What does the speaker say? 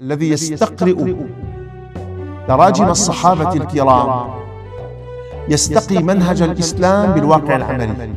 الذي يستقرئ تراجم الصحابة الكرام. يستقي منهج الإسلام بالواقع العملي.